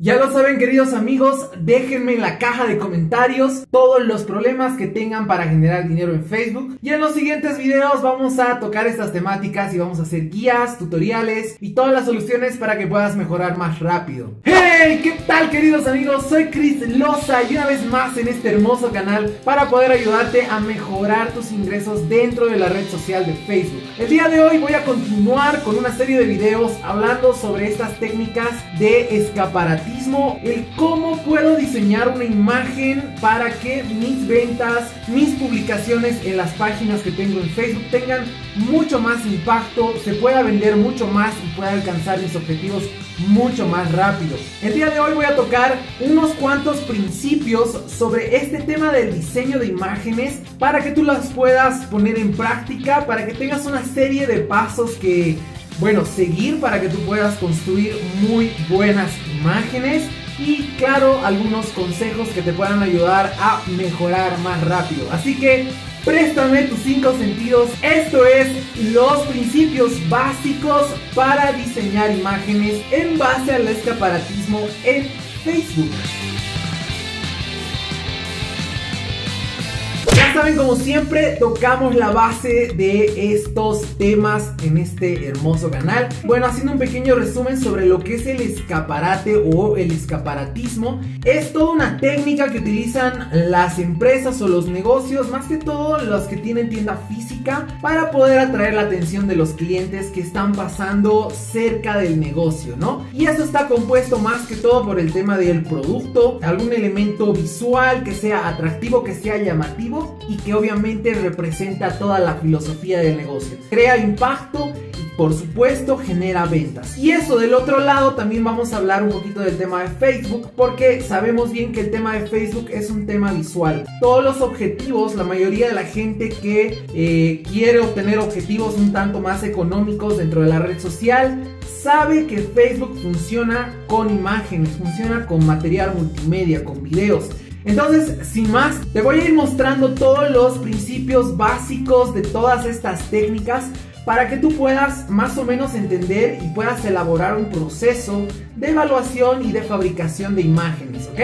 Ya lo saben queridos amigos, déjenme en la caja de comentarios todos los problemas que tengan para generar dinero en Facebook y en los siguientes videos vamos a tocar estas temáticas y vamos a hacer guías, tutoriales y todas las soluciones para que puedas mejorar más rápido. ¡Hey! ¿Qué tal queridos amigos? Soy Chris Loza y una vez más en este hermoso canal para poder ayudarte a mejorar tus ingresos dentro de la red social de Facebook. El día de hoy voy a continuar con una serie de videos hablando sobre estas técnicas de escaparate el cómo puedo diseñar una imagen para que mis ventas, mis publicaciones en las páginas que tengo en Facebook tengan mucho más impacto, se pueda vender mucho más y pueda alcanzar mis objetivos mucho más rápido. El día de hoy voy a tocar unos cuantos principios sobre este tema del diseño de imágenes para que tú las puedas poner en práctica, para que tengas una serie de pasos que bueno, seguir para que tú puedas construir muy buenas imágenes y claro, algunos consejos que te puedan ayudar a mejorar más rápido. Así que préstame tus cinco sentidos. Esto es los principios básicos para diseñar imágenes en base al escaparatismo en Facebook. Saben, como siempre, tocamos la base de estos temas en este hermoso canal. Bueno, haciendo un pequeño resumen sobre lo que es el escaparate o el escaparatismo, es toda una técnica que utilizan las empresas o los negocios, más que todo los que tienen tienda física, para poder atraer la atención de los clientes que están pasando cerca del negocio, ¿no? Y eso está compuesto más que todo por el tema del producto, algún elemento visual que sea atractivo, que sea llamativo y que obviamente representa toda la filosofía del negocio. Crea impacto y por supuesto genera ventas. Y eso del otro lado también vamos a hablar un poquito del tema de Facebook porque sabemos bien que el tema de Facebook es un tema visual. Todos los objetivos, la mayoría de la gente que eh, quiere obtener objetivos un tanto más económicos dentro de la red social sabe que Facebook funciona con imágenes, funciona con material multimedia, con videos. Entonces, sin más, te voy a ir mostrando todos los principios básicos de todas estas técnicas para que tú puedas más o menos entender y puedas elaborar un proceso de evaluación y de fabricación de imágenes, ¿ok?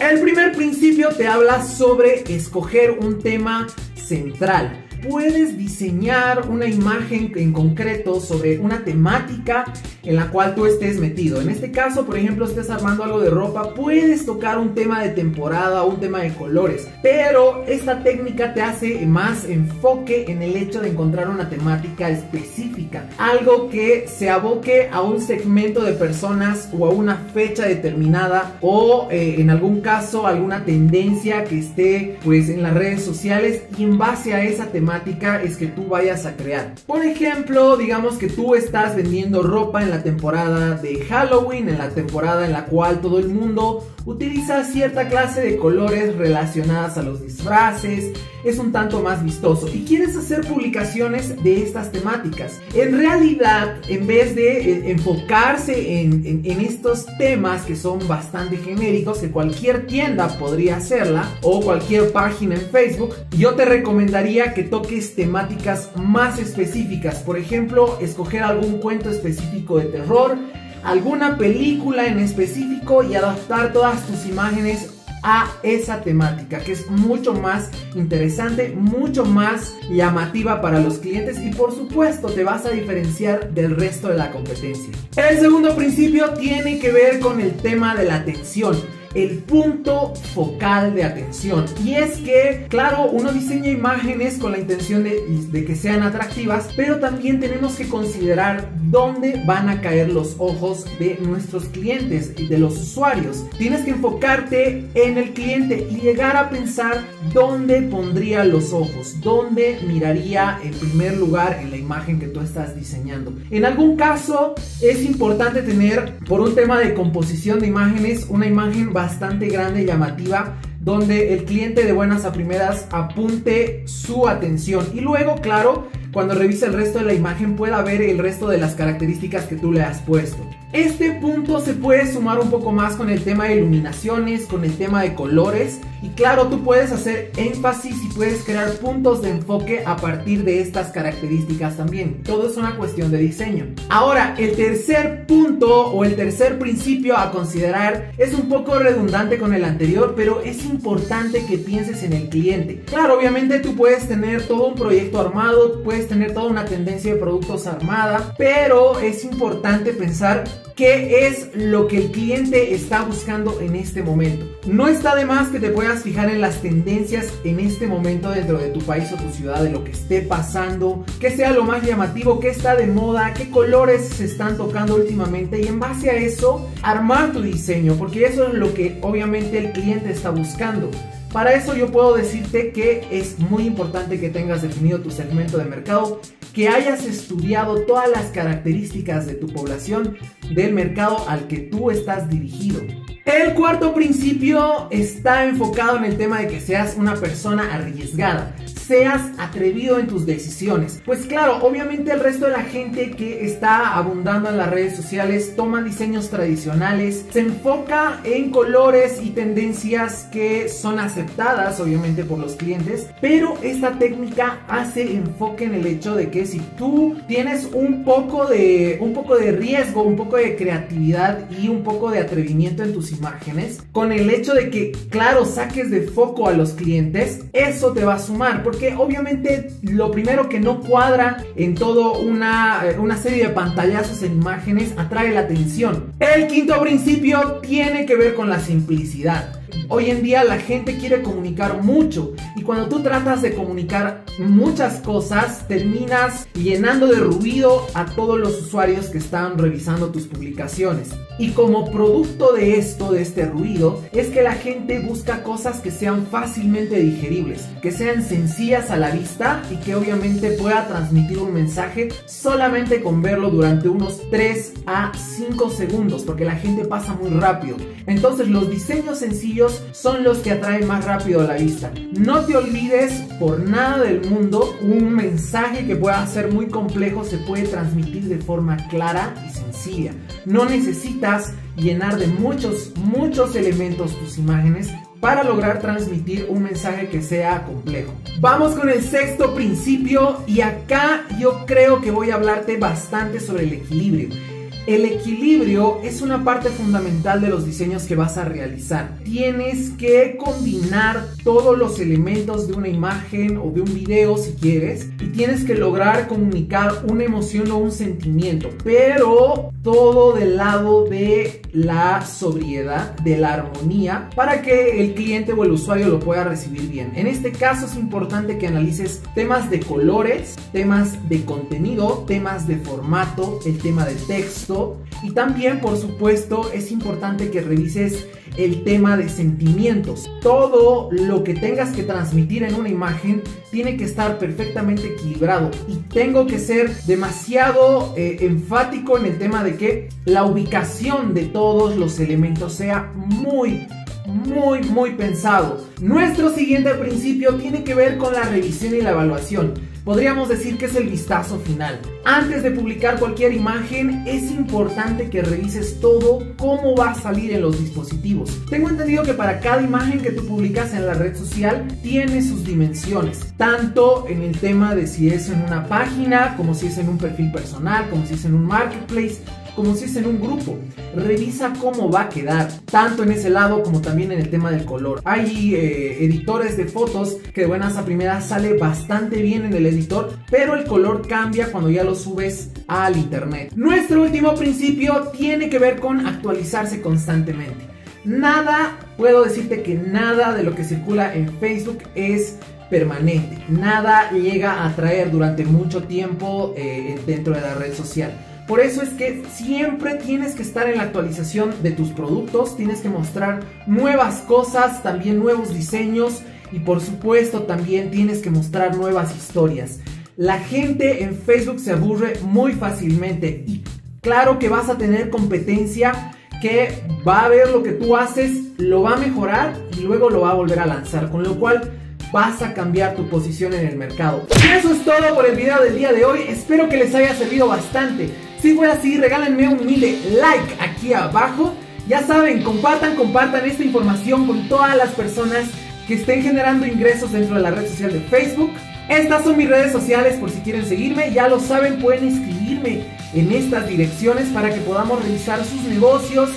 El primer principio te habla sobre escoger un tema central puedes diseñar una imagen en concreto sobre una temática en la cual tú estés metido. En este caso, por ejemplo, estés armando algo de ropa, puedes tocar un tema de temporada un tema de colores, pero esta técnica te hace más enfoque en el hecho de encontrar una temática específica, algo que se aboque a un segmento de personas o a una fecha determinada o eh, en algún caso alguna tendencia que esté pues en las redes sociales y en base a esa temática es que tú vayas a crear. Por ejemplo, digamos que tú estás vendiendo ropa en la temporada de Halloween, en la temporada en la cual todo el mundo utiliza cierta clase de colores relacionadas a los disfraces, es un tanto más vistoso y quieres hacer publicaciones de estas temáticas. En realidad, en vez de eh, enfocarse en, en, estos temas que son bastante genéricos, que cualquier tienda podría hacerla o cualquier página en Facebook, yo te recomendaría que toques temáticas más específicas. Por ejemplo, escoger algún cuento específico de terror, alguna película en específico y adaptar todas tus imágenes a esa temática que es mucho más interesante, mucho más llamativa para los clientes y por supuesto te vas a diferenciar del resto de la competencia. El segundo principio tiene que ver con el tema de la atención el punto focal de atención. Y es que, claro, uno diseña imágenes con la intención de, que sean atractivas, pero también tenemos que considerar dónde van a caer los ojos de nuestros clientes y de los usuarios. Tienes que enfocarte en el cliente y llegar a pensar dónde pondría los ojos, dónde miraría en primer lugar en la imagen que tú estás diseñando. En algún caso es importante tener, por un tema de composición de imágenes, una imagen bastante bastante grande y llamativa donde el cliente de buenas a primeras apunte su atención. Y luego claro cuando revisa el resto de la imagen pueda ver el resto de las características que tú le has puesto. Este punto se puede sumar un poco más con el tema de iluminaciones, con el tema de colores y claro, tú puedes hacer énfasis y puedes crear puntos de enfoque a partir de estas características también. Todo es una cuestión de diseño. Ahora, el tercer punto o el tercer principio a considerar es un poco redundante con el anterior, pero es importante que pienses en el cliente. Claro, obviamente tú puedes tener todo un proyecto armado, puedes tener toda una tendencia de productos armada, pero es importante pensar qué es lo que el cliente está buscando en este momento. No está de más que te puedas fijar en las tendencias en este momento dentro de tu país o tu ciudad, de lo que esté pasando, qué sea lo más llamativo, qué está de moda, qué colores se están tocando últimamente y en base a eso armar tu diseño, porque eso es lo que obviamente el cliente está buscando. Para eso yo puedo decirte que es muy importante que tengas definido tu segmento de mercado, que hayas estudiado todas las características de tu población, del mercado al que tú estás dirigido. El cuarto principio está enfocado en el tema de que seas una persona arriesgada seas atrevido en tus decisiones. Pues claro, obviamente el resto de la gente que está abundando en las redes sociales toma diseños tradicionales, se enfoca en colores y tendencias que son aceptadas obviamente por los clientes, pero esta técnica hace enfoque en el hecho de que si tú tienes un poco de un poco de riesgo, un poco de creatividad y un poco de atrevimiento en tus imágenes, con el hecho de que claro saques de foco a los clientes, eso te va a sumar porque obviamente lo primero que no cuadra en todo una, eh, una serie de pantallazos en imágenes atrae la atención. El quinto principio tiene que ver con la simplicidad. Hoy en día la gente quiere comunicar mucho y cuando tú tratas de comunicar muchas cosas terminas llenando de ruido a todos los usuarios que están revisando tus publicaciones. Y como producto de esto, de este ruido, es que la gente busca cosas que sean fácilmente digeribles, que sean sencillas a la vista y que obviamente pueda transmitir un mensaje solamente con verlo durante unos 3 a 5 segundos, porque la gente pasa muy rápido. Entonces los diseños sencillos son los que atraen más rápido a la vista. No te olvides por nada del mundo, un mensaje que pueda ser muy complejo se puede transmitir de forma clara y sencilla. No necesitas llenar de muchos, muchos elementos tus imágenes para lograr transmitir un mensaje que sea complejo. Vamos con el sexto principio y acá yo creo que voy a hablarte bastante sobre el equilibrio. El equilibrio es una parte fundamental de los diseños que vas a realizar. Tienes que combinar todos los elementos de una imagen o de un video si quieres y tienes que lograr comunicar una emoción o un sentimiento, pero todo del lado de la sobriedad, de la armonía, para que el cliente o el usuario lo pueda recibir bien. En este caso es importante que analices temas de colores, temas de contenido, temas de formato, el tema de texto, y también, por supuesto, es importante que revises el tema de sentimientos. Todo lo que tengas que transmitir en una imagen tiene que estar perfectamente equilibrado y tengo que ser demasiado eh, enfático en el tema de que la ubicación de todos los elementos sea muy muy muy pensado. Nuestro siguiente principio tiene que ver con la revisión y la evaluación podríamos decir que es el vistazo final. Antes de publicar cualquier imagen, es importante que revises todo cómo va a salir en los dispositivos. Tengo entendido que para cada imagen que tú publicas en la red social tiene sus dimensiones, tanto en el tema de si es en una página, como si es en un perfil personal, como si es en un marketplace como si es en un grupo. Revisa cómo va a quedar, tanto en ese lado como también en el tema del color. Hay eh, editores de fotos que de buenas a primeras sale bastante bien en el editor, pero el color cambia cuando ya lo subes al internet. Nuestro último principio tiene que ver con actualizarse constantemente. Nada, puedo decirte que nada de lo que circula en Facebook es permanente. Nada llega a traer durante mucho tiempo eh, dentro de la red social. Por eso es que siempre tienes que estar en la actualización de tus productos, tienes que mostrar nuevas cosas, también nuevos diseños y por supuesto también tienes que mostrar nuevas historias. La gente en Facebook se aburre muy fácilmente y claro que vas a tener competencia que va a ver lo que tú haces, lo va a mejorar y luego lo va a volver a lanzar, con lo cual vas a cambiar tu posición en el mercado. Y eso es todo por el video del día de hoy. Espero que les haya servido bastante. Si fue así, regálenme un humilde like aquí abajo. Ya saben, compartan, compartan esta información con todas las personas que estén generando ingresos dentro de la red social de Facebook. Estas son mis redes sociales por si quieren seguirme. Ya lo saben, pueden escribirme en estas direcciones para que podamos revisar sus negocios,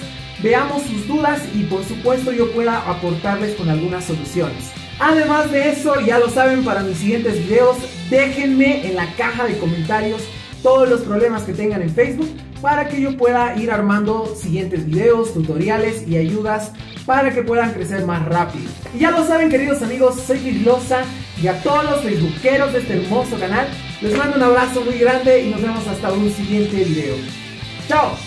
veamos sus dudas y por supuesto yo pueda aportarles con algunas soluciones. Además de eso, ya lo saben, para mis siguientes videos, déjenme en la caja de comentarios todos los problemas que tengan en Facebook para que yo pueda ir armando siguientes videos, tutoriales y ayudas para que puedan crecer más rápido. Y ya lo saben queridos amigos, soy Kirlosa y a todos los facebookeros de este hermoso canal les mando un abrazo muy grande y nos vemos hasta un siguiente video. ¡Chao!